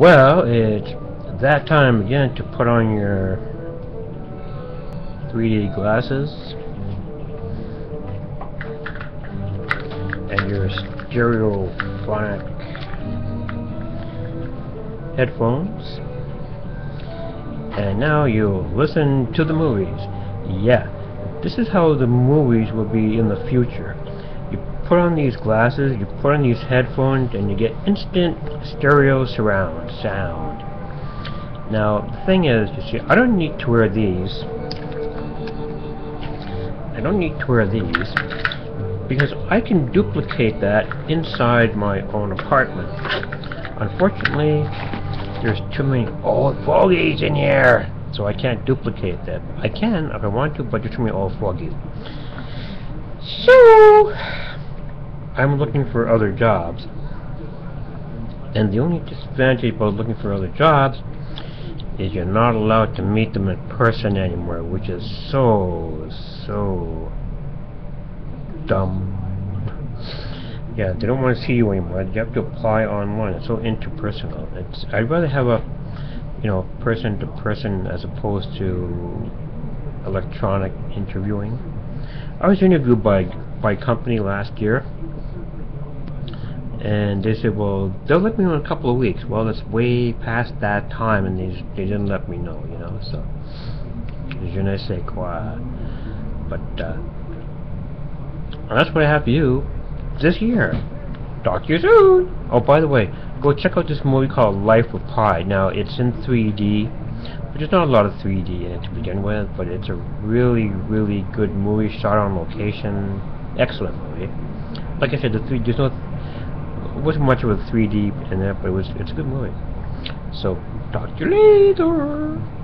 Well, it's that time again to put on your 3D glasses and your stereophonic headphones and now you listen to the movies. Yeah, this is how the movies will be in the future put on these glasses, you put on these headphones, and you get instant stereo surround sound. Now, the thing is, you see, I don't need to wear these. I don't need to wear these because I can duplicate that inside my own apartment. Unfortunately, there's too many old fogies in here, so I can't duplicate that. I can if I want to, but there's too many old fogies. So, I'm looking for other jobs. And the only disadvantage about looking for other jobs is you're not allowed to meet them in person anymore, which is so, so dumb. Yeah, they don't want to see you anymore. You have to apply online. It's so interpersonal. It's I'd rather have a, you know, person to person as opposed to electronic interviewing. I was interviewed by by company last year and they said, well, they'll let me know in a couple of weeks. Well, it's way past that time, and they, they didn't let me know, you know, so, je ne sais quoi. But, uh, that's what I have for you this year. Talk to you soon! Oh, by the way, go check out this movie called Life of Pi. Now, it's in 3D, but there's not a lot of 3D in it to begin with, but it's a really, really good movie, shot on location. Excellent movie. Like I said, the three, there's no it wasn't much of a 3D in that, but it was it's a good movie. So, talk to you later.